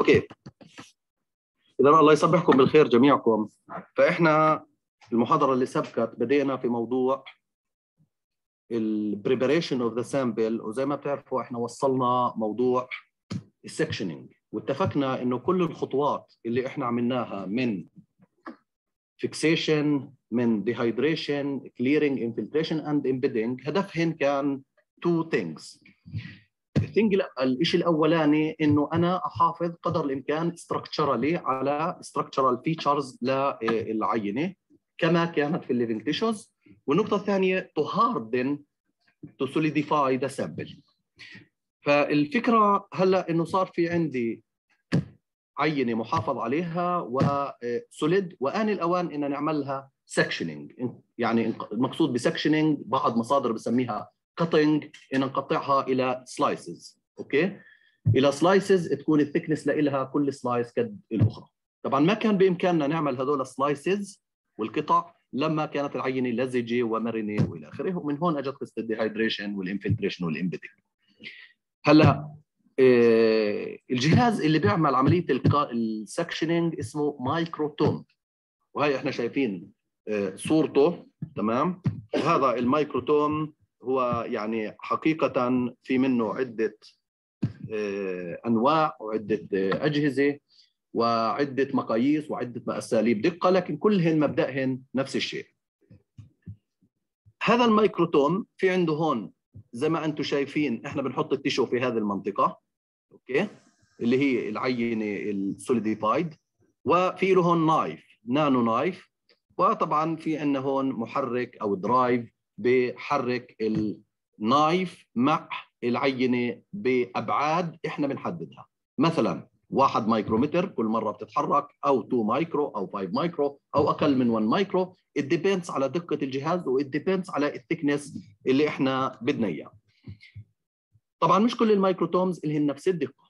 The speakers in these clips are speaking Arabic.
Okay. إذا الله يصبحكم بالخير جميعكم. فإحنا المحاضرة اللي سبقت بدينا في موضوع ال preparation of the sample وزي ما بتعرفوا إحنا وصلنا موضوع ال sectioning واتفقنا إنه كل الخطوات اللي إحنا عملناها من fixation من dehydration clearing infiltration and embedding هدفهن كان two things ال thing الشيء الأولاني إنه أنا أحافظ قدر الإمكان structurally على structural features للعينة كما كانت في ال living tissues والنقطة الثانية to harden to solidify the sample فالفكرة هلأ إنه صار في عندي عينة محافظ عليها و solid وآن الأوان إن نعملها sectioning يعني المقصود ب sectioning بعض مصادر بسميها cutting إن نقطعها إلى slices okay؟ إلى slices تكون ال thickness لها كل slice قد الأخرى. طبعا ما كان بإمكاننا نعمل هذول slices والقطع لما كانت العينة لزجة ومرنة وإلى آخره. ومن هون أجت قصة ال dehydration وال infiltration وال embedding هلأ الجهاز اللي بيعمل عملية ال sectioning اسمه microtome وهي إحنا شايفين صورته تمام؟ وهذا ال microtome هو يعني حقيقة في منه عدة أنواع وعدة أجهزة وعدة مقاييس وعدة أساليب دقة لكن كلهن مبدأهن نفس الشيء. هذا ال microtome في عنده هون زي ما أنتم شايفين إحنا بنحط ال tissue في هذه المنطقة okay؟ اللي هي العينة ال solidified. وفي له هون knife nano knife. وطبعا في عندنا هون محرك أو drive بحرك ال knife مع العينة بأبعاد إحنا بنحددها. مثلا واحد مايكرومتر كل مرة بتتحرك أو 2 مايكرو أو 5 مايكرو أو أقل من 1 مايكرو. ال depends على دقة الجهاز وال depends على ال thickness اللي إحنا بدنا إياه. طبعا مش كل ال microtomes اللي هن نفس الدقة.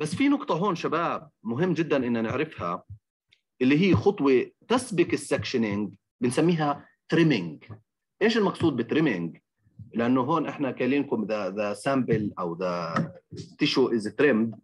بس في نقطة هون شباب مهم جدا ان نعرفها اللي هي خطوة تسبق ال sectioning بنسميها trimming إيش المقصود ب trimming؟ لأنه هون إحنا قايلين لكم the the sample أو the tissue is trimmed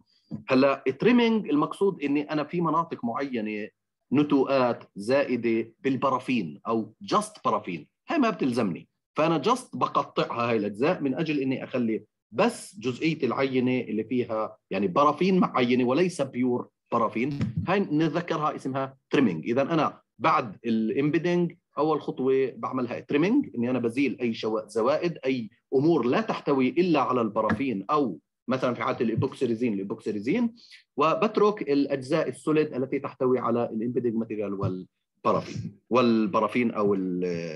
هلأ ال trimming المقصود إني أنا في مناطق معينة نتوءات زائدة بالبرافين أو just paraffin هاي ما بتلزمني. فأنا just بقطعها هاي الأجزاء من أجل إني أخلي بس جزئية العينة اللي فيها يعني برافين مع عينه وليس pure paraffin هاي نتذكرها اسمها trimming اذا أنا بعد ال embedding أول خطوة بعملها trimming إني أنا بزيل أي زوائد أي أمور لا تحتوي إلا على البرافين أو مثلا في حالة الايبوكسيريزين الايبوكسيريزين وبترك الأجزاء ال solid التي تحتوي على ال embedding material وال paraffin وال paraffin أو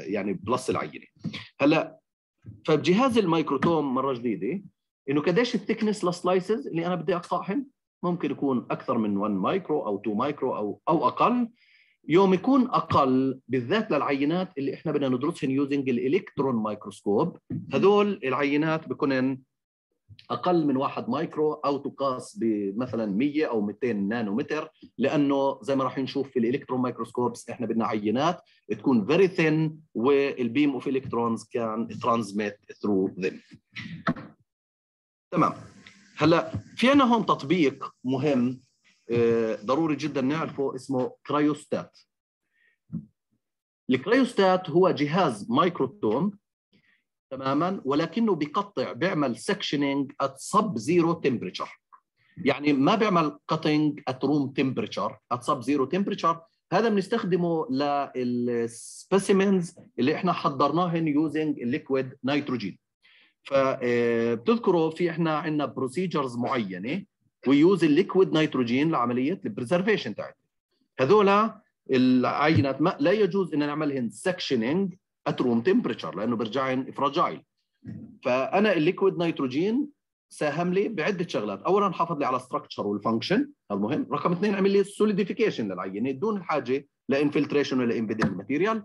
يعني plus العينة. هلأ فبجهاز ال microtome مرة جديدة إنه قديش ال thickness لل slices اللي أنا بدي اقطعهن ممكن يكون أكثر من 1 مايكرو أو 2 مايكرو أو أو أقل. يوم يكون أقل بالذات للعينات اللي إحنا بدنا ندرسهن using ال electron microscope هذول العينات بكونن أقل من 1 مايكرو أو تقاس بمثلا 100 أو 200 نانومتر لأنه زي ما راح نشوف في ال electron microscopes إحنا بدنا عينات تكون very thin وال beam of electrons can transmit through them تمام. هلأ في عندنا هون تطبيق مهم ضروري جدا نعرفه اسمه cryostat ال cryostat هو جهاز microtome تماما ولكنه بيقطع بيعمل sectioning at sub zero temperature يعني ما بيعمل cutting at room temperature at sub zero temperature هذا بنستخدمه لل specimens اللي إحنا حضرناهن using ال liquid nitrogen فبتذكروا في إحنا عندنا procedures معينة. we use ال liquid nitrogen لعملية ال preservation تاعتها هذول العينات ما لا يجوز إن نعملهن sectioning at room temperature لأنه برجعن fragile فأنا ال liquid nitrogen ساهم لي بعدة شغلات. اولا حافظ لي على structure وال function هذا مهم رقم اثنين عمل لي solidification للعينة دون الحاجة ل infiltration ولا embedding material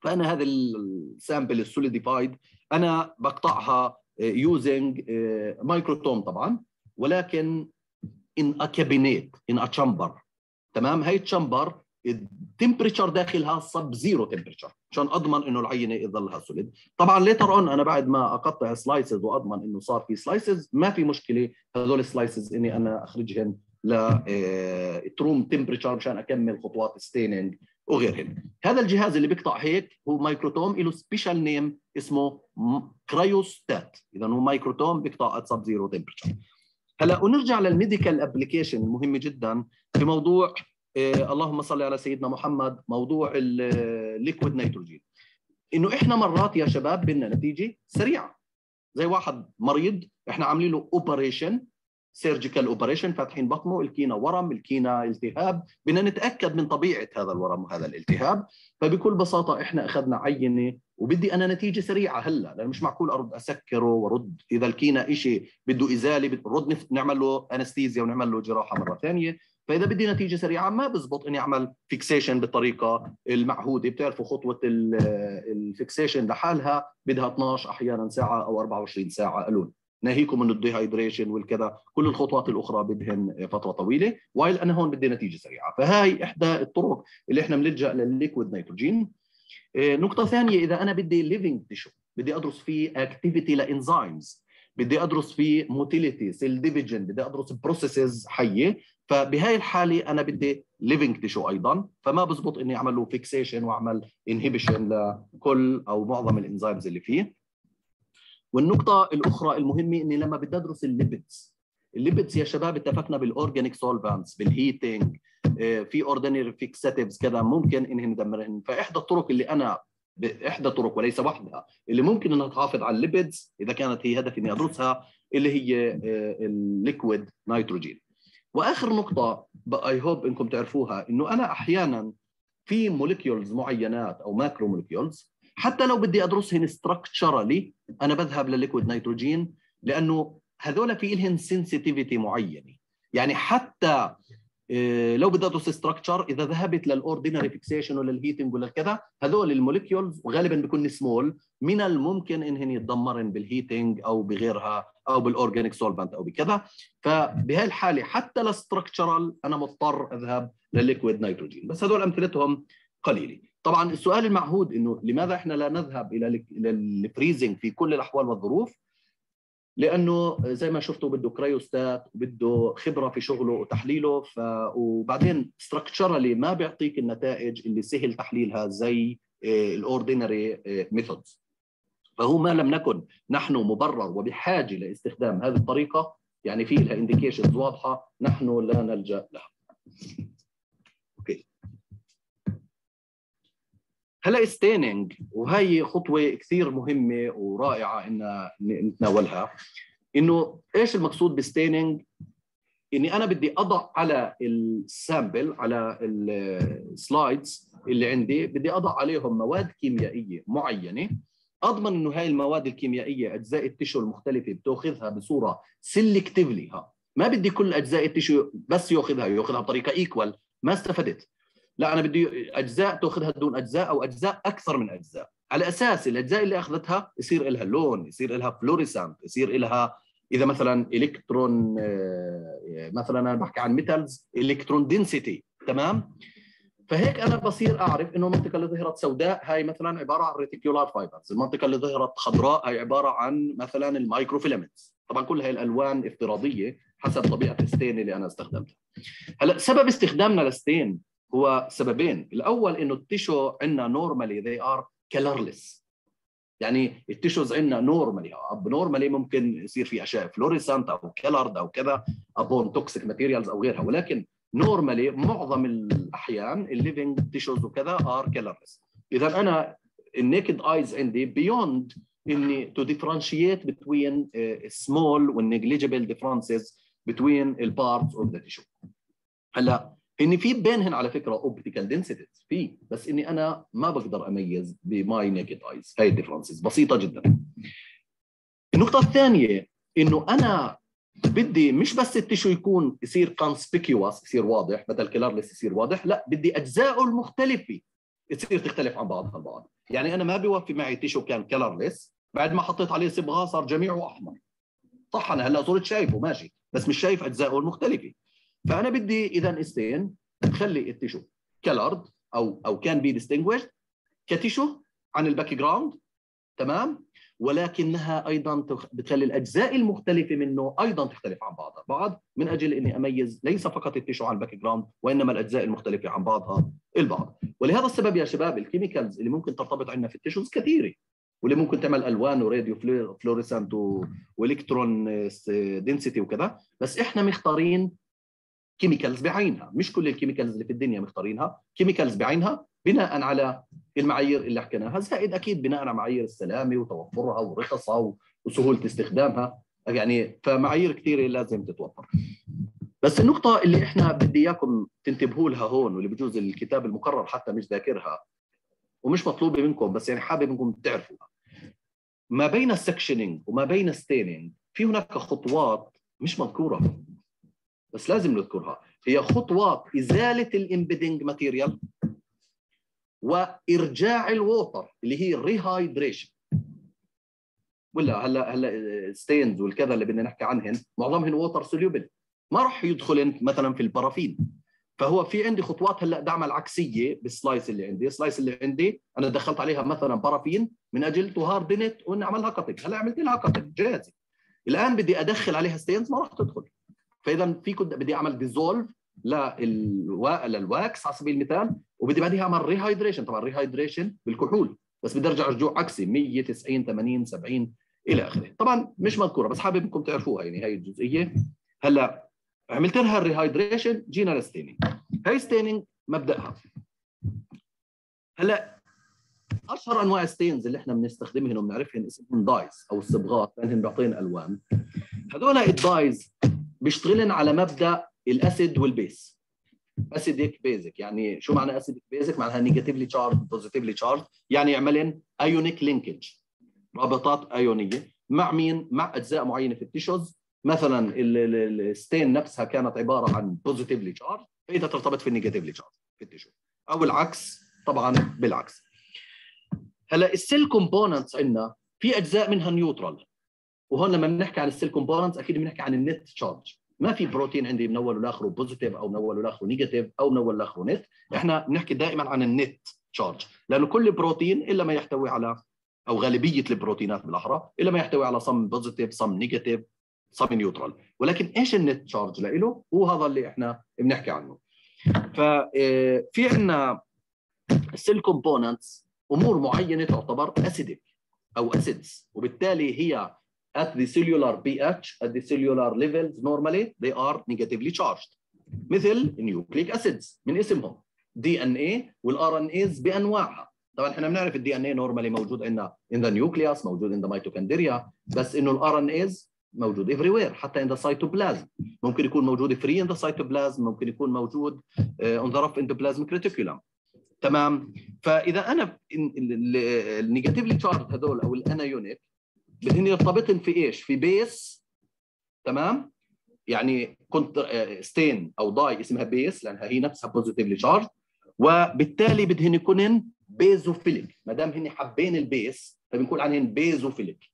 فأنا هذا ال sample ال solidified أنا بقطعها using microtome طبعا. ولكن in a cabinet in a chamber تمام؟ هي ال chamber ال temperature داخلها sub zero temperature عشان أضمن إنه العينة يضلها solid طبعا later on أنا بعد ما أقطع slices وأضمن إنه صار في slices ما في مشكلة. هذول ال slices إني أنا اخرجهم ل room temperature مشان أكمل خطوات staining وغيرهن. هذا الجهاز اللي بيقطع هيك هو microtome له special name اسمه cryostat اذا هو microtome بيقطع sub zero temperature هلا ونرجع لل medical application المهمه جدا في موضوع إيه اللهم صل على سيدنا محمد موضوع ال liquid nitrogen إنه إحنا مرات يا شباب بدنا نتيجة سريعة. زي واحد مريض إحنا عاملين له operation surgical operation فاتحين بطنه الكينا ورم الكينا التهاب. بدنا نتأكد من طبيعة هذا الورم وهذا الالتهاب. فبكل بساطة إحنا أخذنا عينة وبدي أنا نتيجة سريعة هلأ لأنه مش معقول أرد أسكره وأرد إذا الكينا شيء بده إزالة بنرد نعمل له anesthesia ونعمل له جراحة مرة ثانية. فإذا بدي نتيجة سريعة ما بزبط إني أعمل fixation بالطريقة المعهودة. بتعرفوا خطوة ال fixation لحالها بدها 12 أحيانا ساعة أو 24 ساعة قالوا ناهيكم من ال dehydration والكذا كل الخطوات الأخرى بدهن فترة طويلة while أنا هون بدي نتيجة سريعة. فهاي إحدى الطرق اللي إحنا بنلجأ للل liquid nitrogen. آه، نقطة ثانية إذا أنا بدي living tissue بدي أدرس فيه activity ل enzymes بدي أدرس فيه motility cell division بدي أدرس processes حية فبهاي الحالة أنا بدي living tissue أيضا. فما بزبط إني أعمل له fixation وأعمل inhibition لكل أو معظم ال enzymes اللي فيه. والنقطة الأخرى المهمه إني لما بدي أدرس ال lipids ال lipids يا شباب اتفقنا بال organic solvents بال heating في ordinary fixatives كذا ممكن انهن ندمرهن. فإحدى الطرق اللي أنا إحدى الطرق وليس وحدها اللي ممكن إنها تحافظ على ال lipids إذا كانت هي هدفي إني أدرسها اللي هي ال liquid nitrogen وآخر نقطة I hope إنكم تعرفوها إنه أنا أحيانا في molecules معينات أو macromolecules حتى لو بدي ادرسهن structurally أنا بذهب للل liquid nitrogen لأنه هذول في لهم sensitivity معينة. يعني حتى آه، لو بدي أدرس structure إذا ذهبت لل ordinary fixation ولا ال heating ولا كذا هذول ال molecules وغالبا بيكون سمول من الممكن انهن يتدمرن بال heating أو بغيرها أو بال organic solvent أو بكذا. فبهي الحاله حتى لل structural أنا مضطر أذهب للل liquid nitrogen بس هذول أمثلتهم قليلة. طبعا السؤال المعهود إنه لماذا إحنا لا نذهب إلى ال freezing في كل الأحوال والظروف؟ لأنه زي ما شفتوا بده cryostat وبده خبرة في شغله وتحليله ف... وبعدين structurally ما بيعطيك النتائج اللي سهل تحليلها زي ال ordinary methods فهو ما لم نكن نحن مبرر وبحاجة لاستخدام هذه الطريقة يعني في لها indications واضحة نحن لا نلجأ لها. هلا staining وهي خطوة كثير مهمة ورائعة إن نتناولها. إنه إيش المقصود ب staining إني أنا بدي أضع على ال sample على ال slides اللي عندي بدي أضع عليهم مواد كيميائية معينة. أضمن إنه هاي المواد الكيميائية أجزاء ال tissue المختلفة بتأخذها بصورة selectively ما بدي كل أجزاء ال tissue بس يأخذها يأخذها بطريقة equal ما استفدت. لا أنا بدي أجزاء تأخذها دون أجزاء أو أجزاء أكثر من أجزاء. على أساس الاجزاء اللي أخذتها يصير لها لون يصير لها fluorescent يصير لها إذا مثلا الكترون آه، مثلا أنا بحكي عن metals electron density تمام؟ فهيك أنا بصير أعرف إنه المنطقة اللي ظهرت سوداء هاي مثلا عبارة عن reticular fibers المنطقة اللي ظهرت خضراء هاي عبارة عن مثلا ال microfilaments طبعا كل هاي الألوان افتراضية حسب طبيعة ال stain اللي أنا استخدمتها. هلأ سبب استخدامنا لل stain هو سببين. الأول إنه ال tissue عندنا normally they are colorless يعني ال tissues عندنا normally abnormally ممكن يصير في أشياء fluorescent أو colored أو كذا upon toxic materials أو غيرها. ولكن normally معظم الأحيان ال living tissues وكذا are colorless إذا أنا ال naked eyes عندي beyond إني to differentiate between small وال negligible differences between ال parts of the tissue هلأ إن في بينهن على فكرة optical densities في بس إني أنا ما بقدر أميز ب my naked eyes هاي ال differences بسيطة جدا. النقطة الثانية إنه أنا بدي مش بس ال tissue يكون يصير conspicuous يصير واضح بدل colorless يصير واضح لا بدي اجزائه المختلفة تصير تختلف عن بعضها البعض يعني أنا ما بيوفي معي tissue كان colorless بعد ما حطيت عليه صبغة صار جميعه أحمر. صح أنا هلأ صرت شايفه ماشي بس مش شايف اجزائه المختلفة. فأنا بدي ال stain تخلي ال tissue colored أو أو can be distinguished ك tissue عن ال background تمام؟ ولكنها أيضا بتخلي الأجزاء المختلفة منه أيضا تختلف عن بعضها. بعض من أجل إني أميز ليس فقط ال tissue عن ال background وإنما الأجزاء المختلفة عن بعضها البعض. ولهذا السبب يا شباب ال chemicals اللي ممكن ترتبط عندنا في ال tissues كثيرة واللي ممكن تعمل ألوان و radio fluorescent و electron density وكذا. بس إحنا مختارين chemicals بعينها. مش كل ال chemicals اللي في الدنيا مختارينها. chemicals بعينها بناء على المعايير اللي حكيناها. زائد أكيد بناء على معايير السلامة وتوفرها ورخصها وسهولة استخدامها. يعني فمعايير كثيره لازم تتوفر. بس النقطة اللي إحنا بدي إياكم تنتبهوا لها هون واللي بجوز الكتاب المقرر حتى مش ذاكرها ومش مطلوبة منكم بس يعني حابب إنكم تعرفوها. ما بين ال sectioning وما بين ال staining في هناك خطوات مش مذكورة. بس لازم نذكرها. هي خطوات إزالة ال embedding material وإرجاع ال water اللي هي ال rehydration ولا هلا هلا ال stains والكذا اللي بدنا نحكي عنهن معظمهن water soluble. ما راح يدخلن مثلا في البارافين. فهو في عندي خطوات هلا دعم العكسية بال slice اللي عندي. ال slice اللي عندي أنا دخلت عليها مثلا بارافين من أجل to harden it وإني اعملها cutting هلا عملت لها cutting جاهزة. الآن بدي أدخل عليها stains ما راح تدخل. فإذا في كنت بدي أعمل dissolve لل wax على سبيل المثال وبدي بعديها أعمل rehydration طبعا rehydration بالكحول بس بدي أرجع رجوع عكسي 100 90 80 70 إلى آخره. طبعا مش مذكورة بس حابب انكم تعرفوها يعني هي الجزئية. هلأ عملت لها ال rehydration جينا لل staining هي staining مبدأها. هلأ أشهر أنواع ال stains اللي إحنا بنستخدمهم وبنعرفهم اسمهم dyes أو الصبغات لأنهم بيعطينا ألوان. هذول ال dyes بيشتغلن على مبدأ ال acid وال base. acidic basic. يعني شو معنى acidic basic معناها negatively charged positively charged يعني يعملن ionic linkage رابطات إيونية. مع مين؟ مع أجزاء معينة في ال tissues. مثلا ال stain نفسها كانت عبارة عن positively charged فإذا ترتبط في ال negatively charged في ال tissue. أو العكس. طبعا بالعكس. هلأ ال cell components عندنا في أجزاء منها neutral وهون لما بنحكي عن ال cell components أكيد بنحكي عن ال net charge ما في بروتين عندي من اول لآخره positive أو من اول لآخره negative أو من اول لآخره نت إحنا بنحكي دائما عن النت charge لأنه كل بروتين إلا ما يحتوي على أو غالبية البروتينات بالأحرى إلا ما يحتوي على some positive some negative some neutral ولكن إيش ال net charge له هو هذا اللي إحنا بنحكي عنه. ففي عندنا ال cell components أمور معينة تعتبر acidic أو acids وبالتالي هي at the cellular pH at the cellular levels normally they are negatively charged. مثل ال nucleic acids من اسمهم. DNA وال RNA بأنواعها. طبعا إحنا بنعرف ال DNA normally موجود عندنا in the nucleus موجود in the mitochondria بس إنه ال RNA is موجود everywhere حتى in the cytoplasm. ممكن يكون موجود free in the cytoplasm ممكن يكون موجود uh, on the rough endoplasmic reticulum. تمام؟ فإذا أنا ال negatively charged هذول أو ال anionic بدهن يرتبطن في إيش؟ في base تمام؟ يعني كنت stain أو dye اسمها base لأنها هي نفسها positively charged وبالتالي بدهن يكونن basophilic ما دام هن حابين ال base فبنقول عنهن basophilic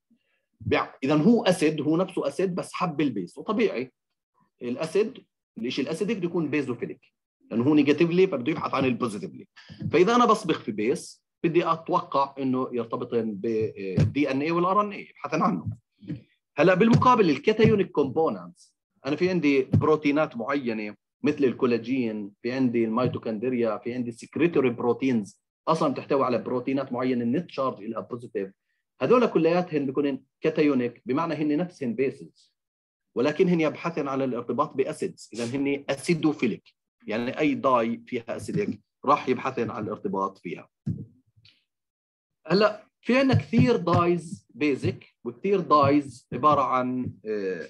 اذا هو acid هو نفسه acid بس حب ال base وطبيعي. ال acid الشيء ال acidic بده يكون basophilic لأنه هو negatively فبده يبحث عن ال positively فإذا أنا بصبغ في base بدي أتوقع إنه يرتبطن بال DNA وال RNA بحثا عنه. هلأ بالمقابل ال cationic components أنا في عندي بروتينات معينة مثل الكولاجين في عندي الميتوكوندريا في عندي ال secretory proteins أصلا بتحتوي على بروتينات معينة ال net charge لها positive هذول كلياتهن بيكونن cationic بمعنى هن نفسهن bases ولكن هن يبحثن على الارتباط ب acids اذا هن acidophilic يعني أي dye فيها acidic راح يبحثن عن الارتباط فيها. هلا في عندنا كثير dyes basic وكثير dyes عبارة عن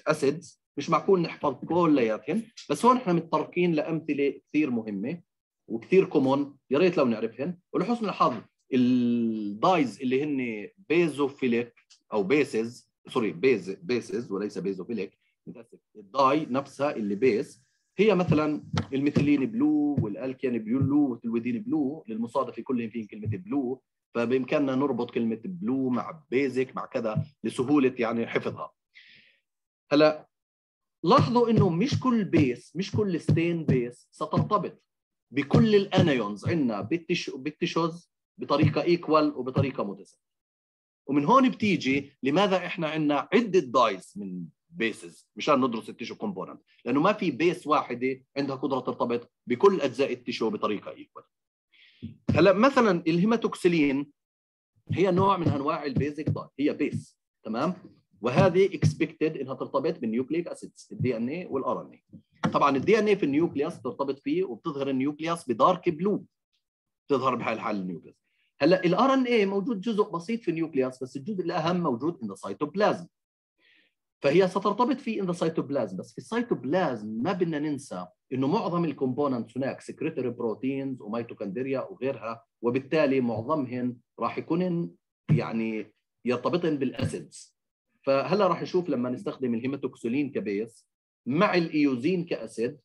acids آه، مش معقول نحفظ كلياتهم بس هون إحنا متطرقين لأمثلة كثير مهمة وكثير common يا ريت لو نعرفهن. ولحسن الحظ ال dyes اللي هن basophilic أو bases sorry base bases وليس basophilic متاسف ال dye نفسها اللي base هي مثلا ال methylene blue وال alcian blue وال toluidine blue للمصادفه كلهم فيهم كلمة blue فبإمكاننا نربط كلمة blue مع basic مع كذا لسهولة يعني حفظها. هلا لاحظوا إنه مش كل base مش كل stain base سترتبط بكل ال anions عندنا بال tissues بطريقة equal وبطريقة متساويه ومن هون بتيجي لماذا إحنا عندنا عدة dyes من bases مشان ندرس ال tissue component لأنه ما في base واحدة عندها قدرة ترتبط بكل أجزاء ال tissue بطريقة equal هلا مثلا ال hematoxylin هي نوع من أنواع ال basic dye هي base تمام؟ وهذه expected إنها ترتبط بال nucleic acids ال DNA وال RNA طبعا ال DNA في ال nucleus ترتبط فيه وبتظهر ال nucleus ب dark blue بتظهر بهاي الحاله ال nucleus هلا ال RNA موجود جزء بسيط في ال nucleus بس الجزء الأهم موجود in ال cytoplasm فهي سترتبط في in the cytoplasm بس في السيتوبلازم ما بدنا ننسى إنه معظم ال components هناك secretory proteins و mitochondria وغيرها وبالتالي معظمهن راح يكون يعني يرتبطن بال acids فهلا راح نشوف لما نستخدم ال hematoxylin ك base مع ال eosin ك acid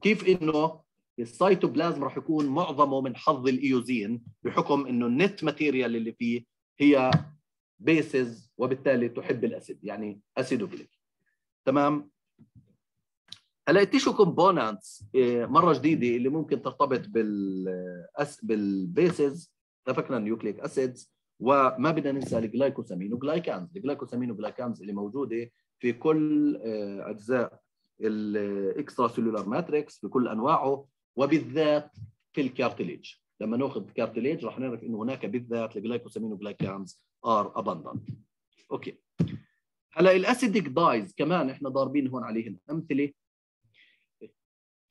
كيف إنه السيتوبلازم راح يكون معظمه من حظ ال eosin بحكم إنه ال net material اللي فيه هي bases وبالتالي تحب ال acid يعني acidophilic تمام؟ هلا ال tissue components آه، مرة جديدة اللي ممكن ترتبط بال بال bases اتفقنا nucleic acids وما بدنا ننسى ال glycosaminoglycans ال glycosaminoglycans اللي موجودة في كل آه، أجزاء ال extracellular matrix بكل أنواعه وبالذات في ال cartilage لما ناخذ cartilage راح نعرف إنه هناك بالذات ال glycosaminoglycans are abundant okay هلا ال acidic dyes كمان إحنا ضاربين هون عليهم أمثلة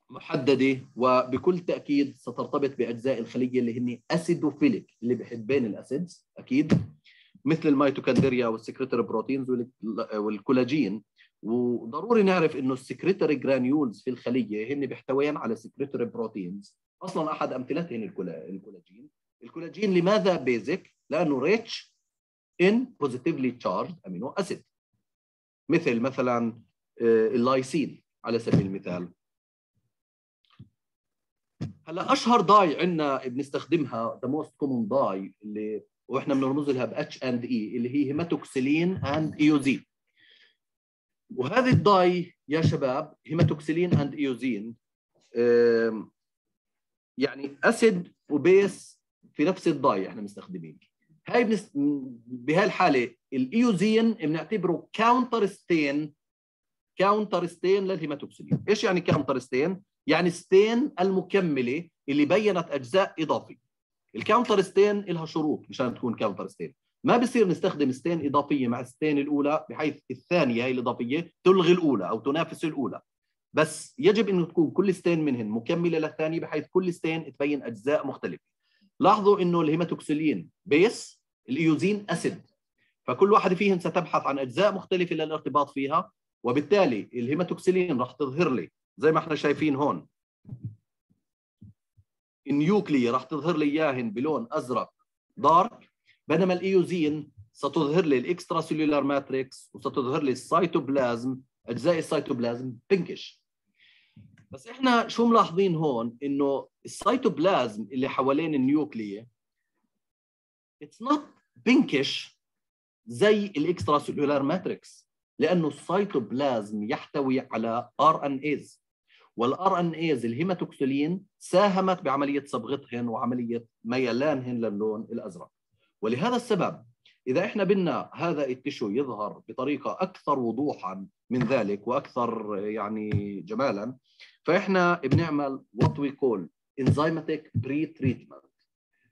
محددة وبكل تأكيد سترتبط بأجزاء الخلية اللي هن acidophilic اللي بحبين ال acids أكيد. مثل ال mitochondria وال secretory proteins وال collagen وضروري نعرف إنه ال secretory granules في الخلية هن بيحتويان على secretory proteins أصلا أحد أمثلتهن الكولاجين الكولاجين لماذا basic لأنه rich in positively charged amino acid مثل مثلا آه، اللايسين على سبيل المثال. هلا أشهر dye عندنا بنستخدمها the most common dye اللي وإحنا بنرمز لها ب H and E اللي هي hematoxylin and eosin وهذه ال dye يا شباب hematoxylin and eosin يعني acid و base في نفس ال dye إحنا مستخدمين هاي بنست... بهاي الحاله ال eosin بنعتبره counterstain counterstain لل hematoxylin إيش يعني counterstain يعني stain المكملة اللي بينت أجزاء إضافية. ال counterstain لها شروط مشان تكون counterstain ما بصير نستخدم stain إضافية مع stain الأولى بحيث الثانية هي الإضافية تلغي الأولى أو تنافس الأولى. بس يجب إنه تكون كل stain منهن مكملة للثانية بحيث كل stain تبين أجزاء مختلفة. لاحظوا إنه ال hematoxylin base ال eosin acid. فكل واحدة فيهم ستبحث عن أجزاء مختلفة للارتباط فيها وبالتالي ال hematoxylin راح تظهر لي زي ما إحنا شايفين هون. ال nuclei راح تظهر لي إياهن بلون أزرق dark بينما ال eosin ستظهر لي ال extracellular matrix وستظهر لي السيتوبلازم أجزاء ال cytoplasm pinkish بس إحنا شو ملاحظين هون؟ إنه السيتوبلازم اللي حوالين ال nuclei it's not pinkish زي ال extracellular matrix لأنه السيتوبلازم يحتوي على RNAs. وال RNAs ال hematoxylin ساهمت بعملية صبغتهن وعملية ميلانهن للون الأزرق. ولهذا السبب إذا إحنا بدنا هذا ال tissue يظهر بطريقة أكثر وضوحا من ذلك وأكثر يعني جمالا فإحنا بنعمل what we call enzymatic pretreatment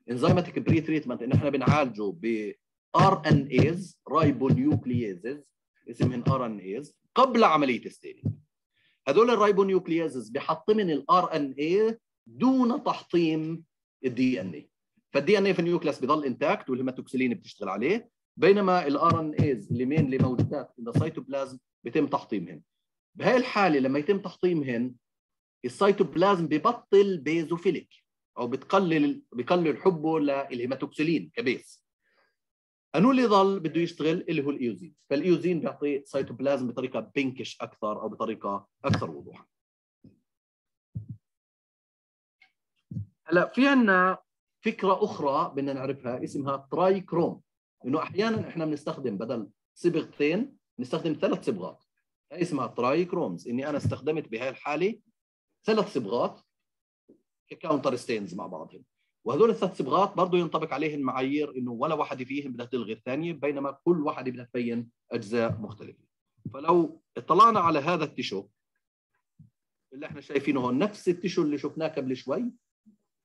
enzymatic pretreatment إن إحنا بنعالجه ب RNase ribonucleases اسمهن RNase قبل عملية ال staining هذول ال ribonucleases بحطمن ال RNA دون تحطيم ال DNA فال DNA في ال nucleus بضل intact وال hematoxylin بتشتغل عليه بينما ال RNAs اللي مين اللي موجودات في السيتوبلازم بيتم تحطيمهن. بهاي الحالة لما يتم تحطيمهن السيتوبلازم ببطل basophilic. أو بتقلل بقلل حبه لل hematoxylin ك base. أنو اللي ضل بده يشتغل؟ اللي هو ال eosin. فال eosin بيعطي سيتوبلازم بطريقة pinkish أكثر أو بطريقة أكثر وضوحا هلأ في عندنا فكرة أخرى بدنا نعرفها اسمها trichrome إنه أحيانا إحنا بنستخدم بدل صبغتين بنستخدم ثلاث صبغات. هي اسمها trichromes إني أنا استخدمت بهاي الحالة ثلاث صبغات. ك counter stains مع بعضهم. وهذول الثلاث صبغات برضه ينطبق عليهم معايير إنه ولا واحدة فيهم بدها تلغي الثانية بينما كل واحدة بدها تبين أجزاء مختلفة. فلو اطلعنا على هذا ال tissue اللي إحنا شايفينه هون نفس ال tissue اللي شفناه قبل شوي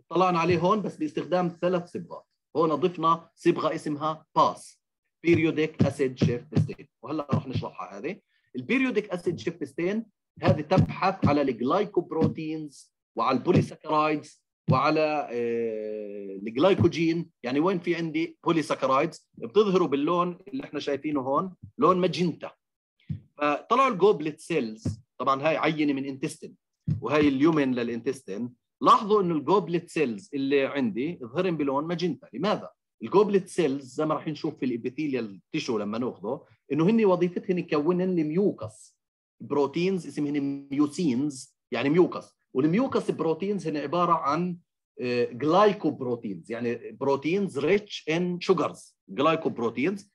طلعنا عليه هون بس باستخدام ثلاث صبغات. هون ضفنا صبغة اسمها PAS periodic acid Schiff stain وهلأ راح نشرحها هذه. ال periodic acid Schiff stain هذه تبحث على ال glycoproteins وعلى ال polysaccharides وعلى آه، الجلايكوجين. يعني وين في عندي polysaccharides بتظهروا باللون اللي إحنا شايفينه هون لون ماجنتا. فطلعوا ال goblet cells. طبعا هاي عينة من intestine وهي ال lumen لل intestine لاحظوا إنه ال goblet cells اللي عندي ظهرن بلون ماجنتا. لماذا؟ ال goblet cells زي ما راح نشوف في ال epithelial tissue لما ناخذه إنه هن وظيفتهن يكونن ال mucus. proteins اسمهن mucins يعني mucus. وال mucus proteins هن عبارة عن glycoproteins آه، يعني proteins rich in sugars glycoproteins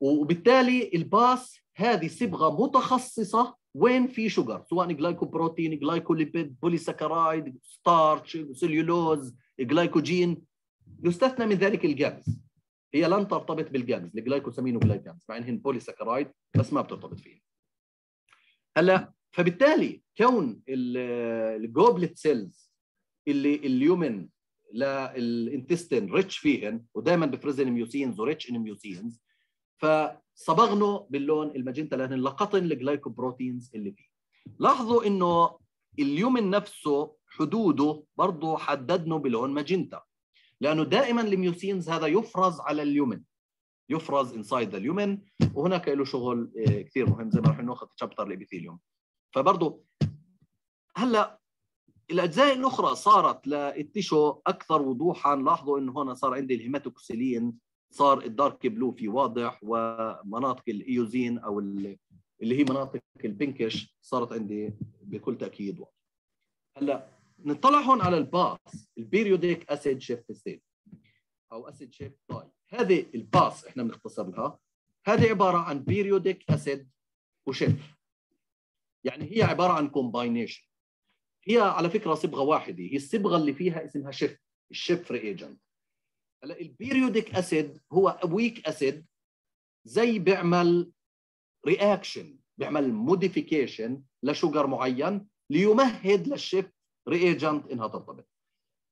وبالتالي ال PAS هذه صبغة متخصصة وين في sugar سواء glycoprotein glycolipid polysaccharide starch cellulose glycogen يستثنى من ذلك الجابز هي لن ترتبط بال GAGs ال glycosaminoglycans مع إنهن polysaccharide بس ما بترتبط فيه هلا فبالتالي كون ال goblet cells اللي ال lumen لل intestine rich فيهن ودائما بفرزن mucins و rich in mucins فصبغنه باللون الماجنتا لأن لقطن ال glycoproteins اللي فيه. لاحظوا إنه ال lumen نفسه حدوده برضه حددنه بلون ماجنتا لأنه دائما ال mucins هذا يفرز على ال lumen يفرز inside the lumen وهناك له شغل آه، كثير مهم زي ما رح ناخذ chapter ال epithelium فبرضه هلا الأجزاء الأخرى صارت لل tissue أكثر وضوحا. لاحظوا إنه هون صار عندي ال hematoxylin صار ال dark blue في واضح ومناطق ال eosin أو اللي هي مناطق ال pinkish صارت عندي بكل تأكيد واضح. هلا نطلع هون على ال PAS ال periodic acid Schiff stain أو acid Schiff type هذه ال PAS إحنا بنختصر لها هذه عبارة عن periodic acid و Schiff. يعني هي عبارة عن combination هي على فكرة صبغة واحدة. هي الصبغة اللي فيها اسمها Schiff ال Schiff reagent هلا ال periodic acid هو weak acid زي بيعمل reaction بيعمل modification ل sugar معين ليمهد لل Schiff reagent إنها ترتبط.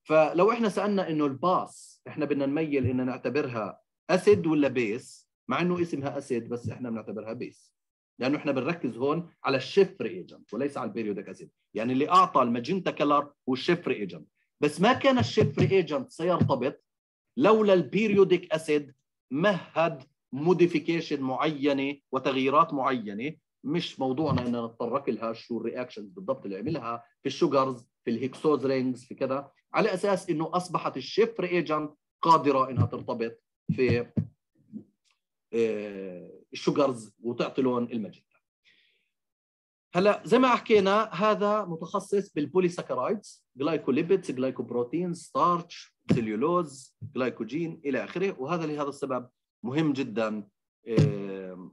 فلو إحنا سألنا إنه ال PAS إحنا بدنا نميل ان نعتبرها acid ولا base مع إنه اسمها acid بس إحنا بنعتبرها base لأنه إحنا بنركز هون على ال Schiff reagent وليس على ال periodic acid يعني اللي أعطى ال magenta color هو ال Schiff reagent بس ما كان ال Schiff reagent سيرتبط لولا ال periodic acid مهد modification معينة وتغييرات معينة. مش موضوعنا ان نتطرق لها شو ال reactions بالضبط اللي عملها في ال sugars في ال hexose rings في كذا. على أساس إنه أصبحت ال Schiff reagent قادرة إنها ترتبط في ال sugars وتعطي لون الماجنتا هلا زي ما حكينا هذا متخصص بال polysaccharides glycolipids glycoproteins starch cellulose glycogen إلى آخره. وهذا لهذا السبب مهم جدا ان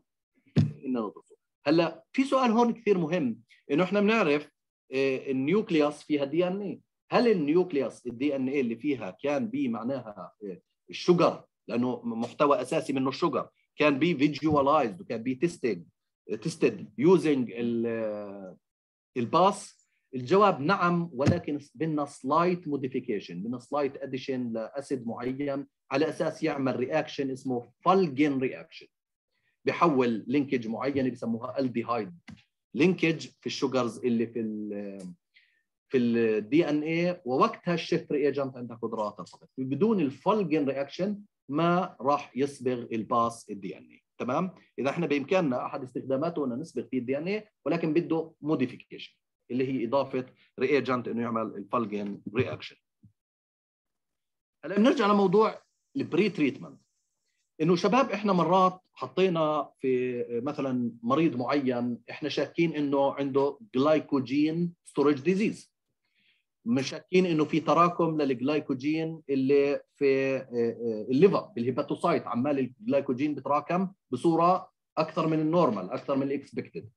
نضيفه. هلا في سؤال هون كثير مهم إنه إحنا بنعرف آه، ال nucleus فيها DNA هل ال nucleus ال DNA اللي فيها can be معناها آه، ال sugar لأنه محتوى أساسي منه ال sugar can be visualized و can be tested tested using ال PAS الجواب نعم ولكن بدنا slight modification بدنا slight addition ل acid معين على أساس يعمل reaction اسمه Feulgen reaction بحول linkage معينه بسموها aldehyde linkage في ال sugars اللي في ال في ال DNA ووقتها ال Schiff reagent عندها قدرات ترتبط بدون ال Feulgen reaction ما راح يصبغ ال PAS ال DNA تمام؟ إذا إحنا بإمكاننا أحد استخداماته أن نصبغ فيه ال DNA ولكن بده modification اللي هي إضافة reagent إنه يعمل ال Feulgen reaction هلأ بنرجع لموضوع ال pre-treatment إنه شباب إحنا مرات حطينا في مثلا مريض معين إحنا شاكين إنه عنده glycogen storage disease مش شاكين إنه في تراكم للجلايكوجين اللي في آه، آه، ال liver بال hepatocyte عمال الجلايكوجين بتراكم بصورة أكثر من ال normal أكثر من ال expected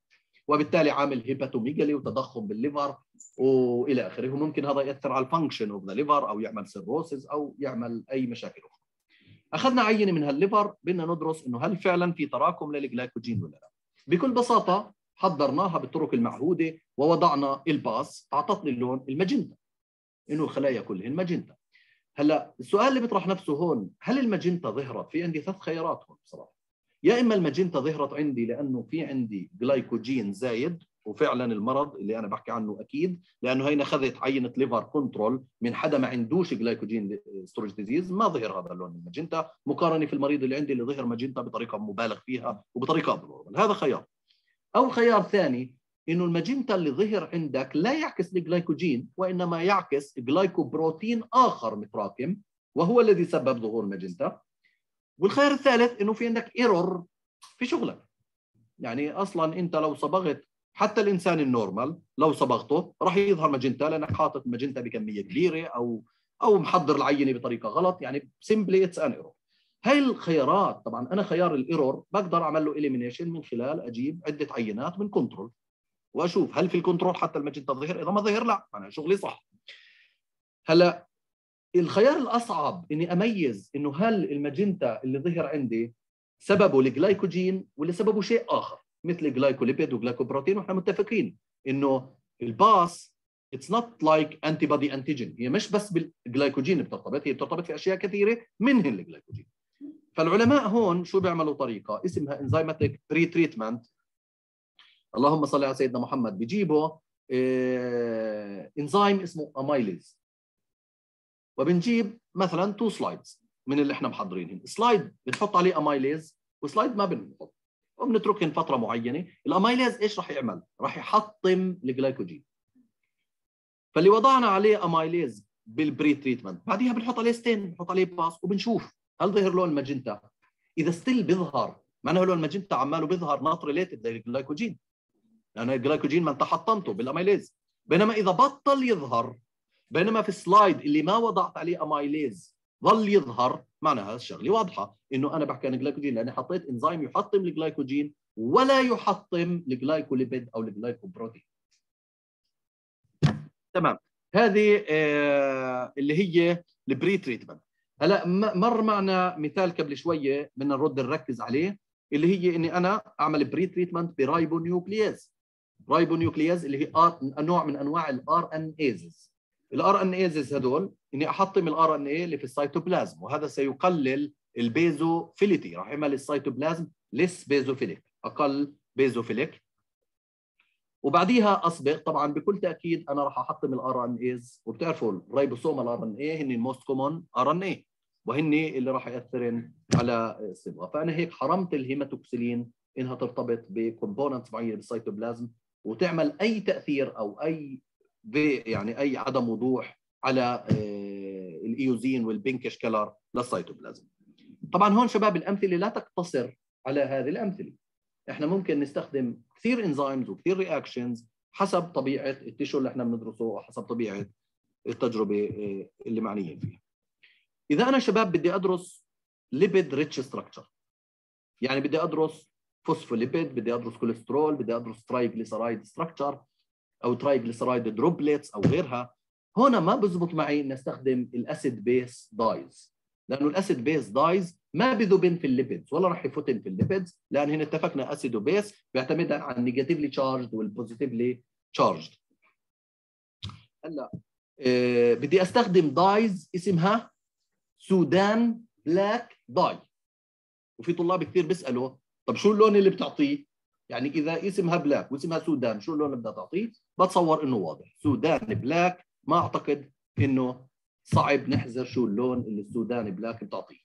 وبالتالي عامل hepatomegaly وتضخم بال liver وإلى آخره. وممكن هذا يأثر على ال function of the liver أو يعمل cirrhosis أو يعمل أي مشاكل أخرى. أخذنا عينة من هال liver بدنا ندرس إنه هل فعلا في تراكم للجلايكوجين ولا لا. بكل بساطة حضرناها بالطرق المعهودة ووضعنا ال PAS أعطتني اللون الماجنتا. إنه الخلايا كلهن ماجنتا. هلأ السؤال اللي بيطرح نفسه هون هل الماجنتا ظهرت؟ في عندي ثلاث خيارات هون بصراحة. يا إما الماجنتا ظهرت عندي لأنه في عندي جلايكوجين زايد وفعلا المرض اللي أنا بحكي عنه أكيد لأنه هينا أخذت عينة liver control من حدا ما عندوش glycogen storage disease ما ظهر هذا اللون الماجنتا. مقارنة في المريض اللي عندي اللي ظهر ماجنتا بطريقة مبالغ فيها وبطريقة abnormal هذا خيار. أو خيار ثاني إنه الماجنتا اللي ظهر عندك لا يعكس الجلايكوجين وإنما يعكس glycoprotein آخر متراكم وهو الذي سبب ظهور الماجنتا والخيار الثالث إنه في عندك error في شغلك. يعني أصلا أنت لو صبغت حتى الإنسان ال normal لو صبغته راح يظهر ماجنتا لأنك حاطط ماجنتا بكمية كبيرة أو أو محضر العينة بطريقة غلط. يعني simply it's an error هاي الخيارات طبعا أنا خيار ال error بقدر أعمل له elimination من خلال أجيب عدة عينات من control وأشوف هل في ال control حتى الماجنتا ظهر إذا ما ظهر لا أنا شغلي صح. هلأ الخيار الأصعب إني أميز إنه هل الماجنتا اللي ظهر عندي سببه الجلايكوجين ولا سببه شيء آخر مثل glycolipid و glycoprotein وإحنا متفقين إنه ال PAS it's not like antibody antigen هي مش بس بالجلايكوجين بترتبط هي بترتبط في أشياء كثيرة منهن الجلايكوجين. فالعلماء هون شو بيعملوا طريقة؟ اسمها enzymatic pretreatment اللهم صل على سيدنا محمد. بيجيبوا انزيم اسمه amylase وبنجيب مثلا two slides من اللي إحنا محضرينهم. slide بنحط عليه amylase و slide ما بنحط. وبنتركهم فترة معينة. ال amylase إيش راح يعمل؟ راح يحطم الجلايكوجين. فاللي وضعنا عليه amylase بال pretreatment بعديها بنحط عليه stain بنحط عليه PAS وبنشوف هل ظهر لون ماجنتا؟ إذا still بيظهر. معناه لون الماجنتا عماله بيظهر؟ not related لل glycogen لأن الجلايكوجين ما انت حطمته بال amylase بينما إذا بطل يظهر بينما في ال slide اللي ما وضعت عليه amylase ظل يظهر معناها الشغلة واضحة. إنه أنا بحكي عن الجلايكوجين لأني حطيت إنزيم يحطم الجلايكوجين ولا يحطم ال glycolipid أو ال glycoprotein. تمام. هذه آه اللي هي ال pretreatment هلا مر معنا مثال قبل شوية بدنا نرد نركز عليه اللي هي إني أنا أعمل pretreatment ب ribonuclease ribonuclease اللي هي نوع من أنواع ال RNases. ال RNases هدول إني أحطم ال RNA اللي في السيتوبلازم وهذا سيقلل ال basophility راح يعمل السيتوبلازم less basophilic أقل basophilic وبعديها أصبغ. طبعا بكل تأكيد أنا راح احطم ال RNAs وبتعرفوا ال ribosome ال RNA هن ال most common RNA وهن اللي راح ياثرن على الصبغة. فأنا هيك حرمت ال hematoxylin إنها ترتبط ب components معينة بالسيتوبلازم وتعمل أي تأثير أو أي يعني أي عدم وضوح على آه، ال eosin وال pinkish color للسيتوبلازم طبعا هون شباب الأمثلة لا تقتصر على هذه الأمثلة. إحنا ممكن نستخدم كثير enzymes وكثير reactions حسب طبيعة ال tissue اللي إحنا بندرسه وحسب طبيعة التجربة آه، اللي معنيين فيها إذا أنا شباب بدي أدرس lipid-rich structure يعني بدي أدرس فوسفوليبيد بدي أدرس كوليسترول بدي أدرس triglyceride structure أو triglyceride droplets أو غيرها. هنا ما بزبط معي اني استخدم ال acid base dyes لأنه ال acid base dyes ما بذوبن في ال lipids ولا راح يفوتن في ال lipids لأن هنا اتفقنا acid و base بيعتمد على ال negatively charged وال positively charged هلا آه بدي أستخدم dyes اسمها Sudan black dye. وفي طلاب كثير بيسألوا طب شو اللون اللي بتعطيه؟ يعني إذا اسمها black واسمها سودان شو اللون اللي بدها تعطيه؟ بتصور إنه واضح. Sudan black ما أعتقد إنه صعب نحذر شو اللون اللي ال Sudan black بتعطيه.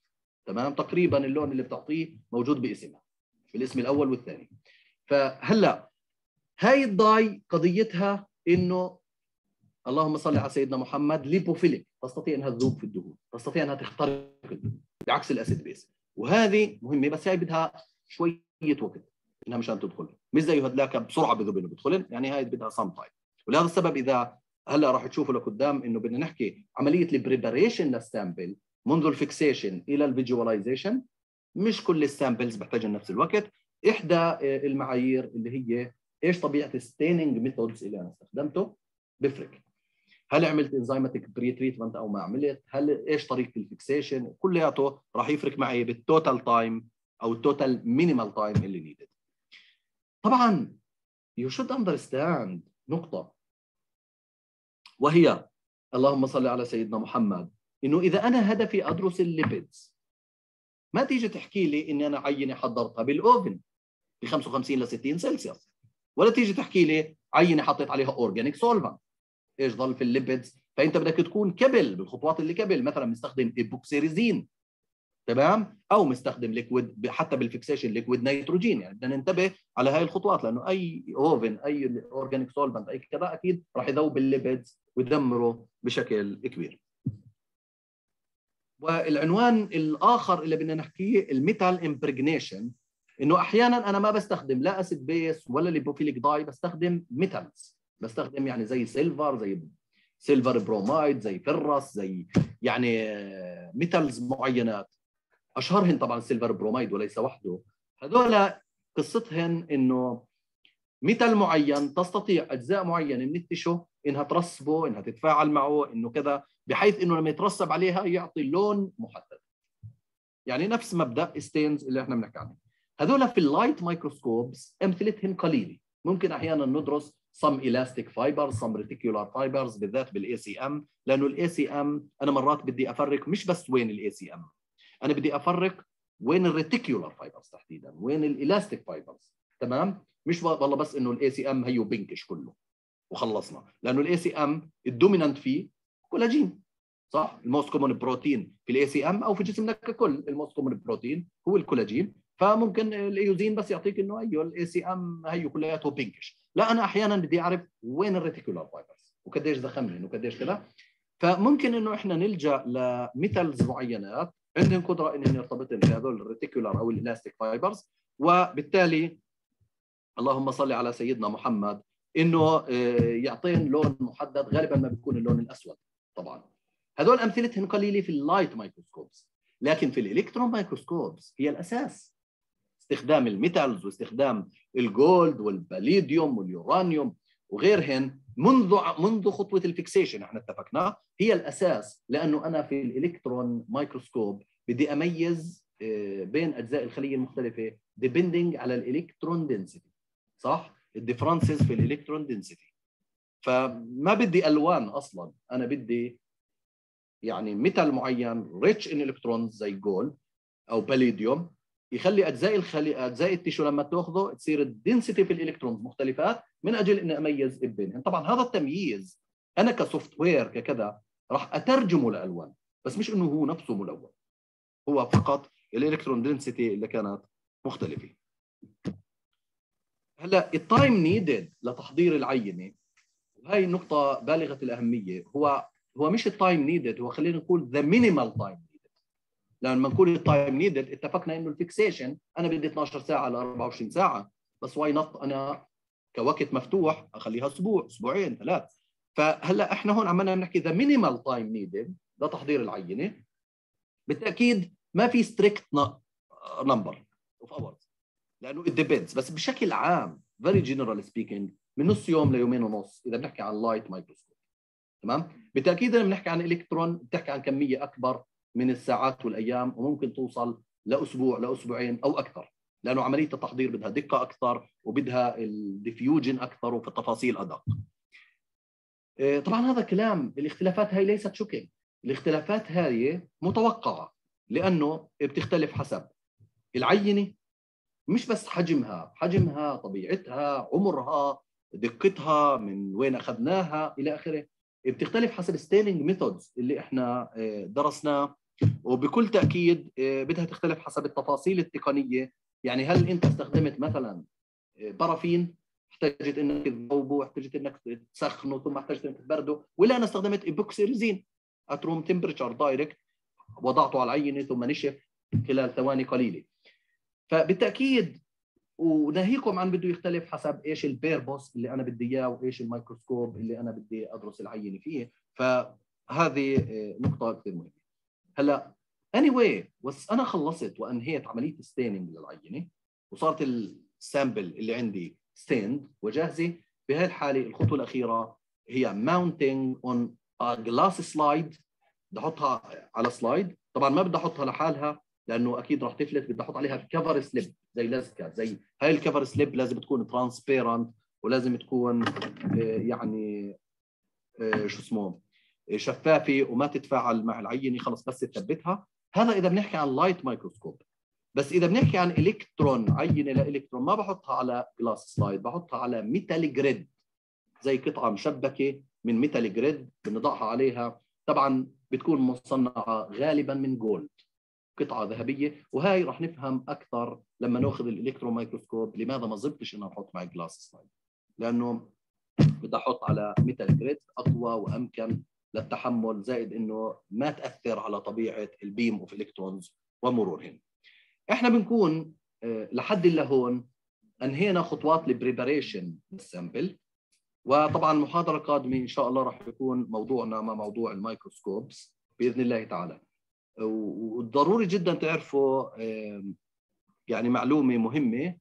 تمام؟ تقريبا اللون اللي بتعطيه موجود باسمها بالاسم الأول والثاني. فهلأ هاي ال dye قضيتها إنه اللهم صل على سيدنا محمد lipophilic تستطيع أنها تذوب في الدهون تستطيع أنها تخترق الدهون بعكس ال acid base وهذه مهمة بس هي بدها شوية وقت إنها مشان تدخل. مش زي هدلاك بسرعة بذوب إنه يعني هاي بدها some time ولهذا السبب إذا هلا راح تشوفوا لقدام إنه بدنا نحكي عملية ال preparation لل sample منذ ال fixation إلى ال visualization مش كل ال samples بحتاج نفس الوقت. إحدى المعايير اللي هي إيش طبيعة ال staining methods اللي أنا استخدمته؟ بفرق هل عملت enzymatic pretreatment أو ما عملت؟ هل إيش طريقة ال fixation كلياته راح يفرق معي بال total time أو ال total minimal time اللي needed طبعا you should understand نقطة. وهي اللهم صل على سيدنا محمد إنه إذا أنا هدفي أدرس ال lipids. ما تيجي تحكي لي إني أنا عينه حضرتها بال oven ب 55 ل 60 سلسيوس. ولا تيجي تحكي لي عينه حطيت عليها organic solvent. إيش ضل في ال lipids؟ فأنت بدك تكون قبل بالخطوات اللي قبل مثلا مستخدم epoxy resin تمام؟ أو مستخدم liquid حتى بال fixation liquid nitrogen يعني بدنا ننتبه على هاي الخطوات لأنه أي oven أي organic solvent أي كذا أكيد راح يذوب ال lipids ويدمره بشكل كبير. والعنوان الآخر اللي بدنا نحكيه ال metal impregnation إنه أحيانا أنا ما بستخدم لا acid base ولا lipophilic dye بستخدم metals بستخدم يعني زي silver زي silver bromide زي ferrous زي يعني metals معينات. أشهرهن طبعا silver bromide وليس وحده. هذول قصتهن إنه metal معين تستطيع أجزاء معينة من التشو إنها ترسبه إنها تتفاعل معه إنه كذا بحيث إنه لما يترسب عليها يعطي لون محدد. يعني نفس مبدأ stains اللي إحنا بنحكي عنه. هذول في ال light microscopes امثلتهم قليلة. ممكن أحيانا ندرس some elastic fibers some reticular fibers بالذات بال ECM لأنه ال ECM أنا مرات بدي افرق مش بس وين ال ECM أنا بدي أفرق وين ال reticular fibers تحديدا وين ال elastic fibers. تمام؟ مش والله بس إنه ال ECM هيو pink ish كله وخلصنا. لأنه ال ECM ال dominant فيه كولاجين صح؟ ال most common protein في ال ECM أو في جسمنا ككل ال most common protein هو الكولاجين. فممكن ال eosin بس يعطيك إنه أيوه ال ECM هيو كلياته pinkish. لا أنا أحيانا بدي أعرف وين ال reticular fibers وقديش زخمهن وقديش كذا فممكن إنه إحنا نلجأ ل metals معينات عندهم قدرة إنهم يرتبطن بهذول ال reticular أو ال elastic fibers. وبالتالي اللهم صل على سيدنا محمد إنه آه، يعطين لون محدد غالبا ما بيكون اللون الأسود طبعا. هذول أمثلتهم قليلة في ال light microscopes لكن في ال electron microscopes هي الأساس. استخدام ال metals واستخدام ال gold والباليديوم وال uranium وغيرهن منذ منذ خطوة ال fixation إحنا اتفقنا هي الأساس لأنه أنا في ال electron microscope بدي أميز آه، بين أجزاء الخلية المختلفة depending على ال electron density صح؟ ال differences في ال electron density فما بدي ألوان أصلا أنا بدي يعني metal معين rich in electrons زي gold أو باليديوم يخلي أجزاء الخلي أجزاء ال tissue لما تأخذه تصير ال density في ال electrons مختلفات من أجل إني أميز بينهم طبعا هذا التمييز أنا ك software ككذا راح أترجمه لألوان بس مش إنه هو نفسه ملون. هو فقط ال electron density اللي كانت مختلفة. هلأ ال time needed لتحضير العينة وهي نقطة بالغة الأهمية هو هو مش ال time needed هو خلينا نقول the minimal time لما نقول ال time needed اتفقنا إنه ال fixation أنا بدي 12 ساعة ل 24 ساعة بس why not أنا كوقت مفتوح أخليها أسبوع أسبوعين ثلاث. فهلأ إحنا هون عمالنا بنحكي the minimal time needed لتحضير العينة. بالتأكيد ما في strict number of hours لأنه depends بس بشكل عام very general speaking من نص يوم ليومين ونص إذا بنحكي عن light microscope تمام؟ بالتأكيد لما بنحكي عن الكترون بتحكي عن كمية أكبر من الساعات والأيام وممكن توصل لأسبوع لأسبوعين أو أكثر لأنه عملية التحضير بدها دقة أكثر وبدها ال diffusion أكثر وفي التفاصيل أدق. آه، طبعا هذا كلام الاختلافات هاي ليست shocking الاختلافات هاي متوقعة لأنه بتختلف حسب العينة مش بس حجمها حجمها طبيعتها عمرها دقتها من وين أخذناها إلى آخره. بتختلف حسب staining methods اللي إحنا آه، درسناه. وبكل تأكيد آه، بدها تختلف حسب التفاصيل التقنية. يعني هل أنت استخدمت مثلا آه، بارافين؟ احتجت إنك تذوبه احتجت إنك تسخنه ثم احتجت إنك تبرده. ولا أنا استخدمت epoxy resin at room temperature direct وضعته على العينة ثم نشف خلال ثواني قليلة. فبالتأكيد وناهيكم عن بده يختلف حسب إيش ال purpose اللي أنا بدي إياه وإيش الميكروسكوب اللي أنا بدي أدرس العينة فيه. فهذه نقطة كثير مهمة. هلا اني anyway بس أنا خلصت وأنهيت عملية staining للعينة وصارت ال sample اللي عندي stained وجاهزة. هذه الحالة الخطوة الأخيرة هي mounting on glass slide بدي أحطها على slide طبعا ما بدي أحطها لحالها لأنه أكيد راح تفلت. بدي أحط عليها cover slip زي لزكه زي هاي ال cover slip لازم تكون transparent ولازم تكون آه، يعني آه، شو اسمه؟ شفافه وما تتفاعل مع العينه خلص بس تثبتها. هذا إذا بنحكي عن light microscope بس إذا بنحكي عن الكترون عينه لالكترون ما بحطها على glass slide بحطها على metal grid زي قطعة مشبكة من metal grid بنضعها عليها. طبعا بتكون مصنعة غالبا من gold قطعة ذهبية. وهي راح نفهم أكثر لما ناخذ ال electron microscope لماذا ما زبطش اني أحط معي glass slide لأنه بدي أحط على metal grid أقوى وأمكن. للتحمل زائد إنه ما تأثر على طبيعة ال beam of electrons ومرورهن. إحنا بنكون آه، لحد لهون أنهينا خطوات ال preparation لل sample وطبعا محاضرة قادمة إن شاء الله راح يكون موضوعنا مع موضوع ال microscopes بإذن الله تعالى. وضروري جدا تعرفوا يعني معلومة مهمة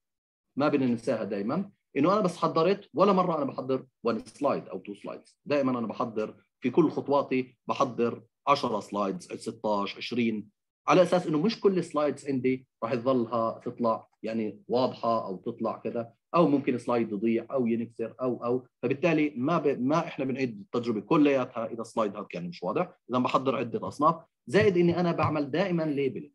ما بدنا ننساها دائما إنه أنا بس حضرت ولا مرة أنا بحضر 1 slide أو 2 slides دائما أنا بحضر في كل خطواتي بحضر 10 slides 16 20 على أساس إنه مش كل slides عندي راح تظلها تطلع يعني واضحة أو تطلع كذا أو ممكن slide يضيع أو ينكسر أو أو. فبالتالي ما ب... ما إحنا بنعيد التجربة كلياتها إذا slide هذا كان مش واضح. إذا بحضر عدة أصناف. زائد إني أنا بعمل دائما label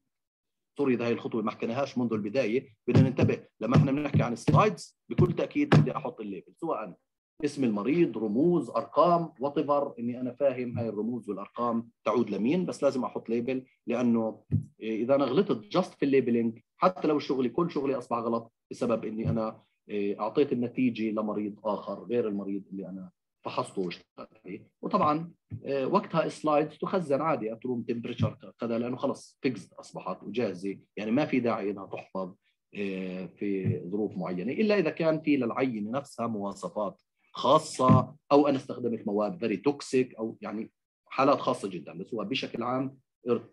sorry إذا هي الخطوة ما حكيناهاش منذ البداية. بدنا ننتبه لما إحنا بنحكي عن slides بكل تأكيد بدي أحط ال label سواء اسم المريض رموز أرقام وات إني أنا فاهم هاي الرموز والأرقام تعود لمين بس لازم أحط label لأنه إذا أنا غلطت just في ال labeling حتى لو شغلي كل شغلي أصبح غلط بسبب إني أنا إيه، أعطيت النتيجة لمريض آخر غير المريض اللي أنا فحصته واشتغلت عليه وطبعا إيه، وقتها slides تخزن عادي at room temperature كذا لأنه خلص fixed أصبحت وجاهزة. يعني ما في داعي إنها تحفظ إيه، في ظروف معينة إلا إذا كان في للعينة نفسها مواصفات. خاصة أو أنا استخدمت مواد very toxic أو يعني حالات خاصة جدا بس هو بشكل عام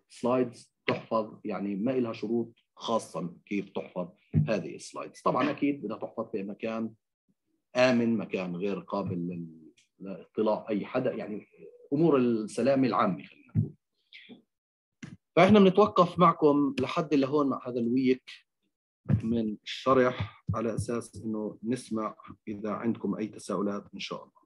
slides تحفظ يعني ما لها شروط خاصة كيف تحفظ هذه ال slides طبعا أكيد بدها تحفظ في مكان آمن مكان غير قابل لاطلاع أي حدا يعني أمور السلامة العامة خلينا نقول. فإحنا بنتوقف معكم لحد لهون مع هذا ال week. من الشرح على أساس إنه نسمع إذا عندكم أي تساؤلات إن شاء الله.